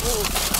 Oh.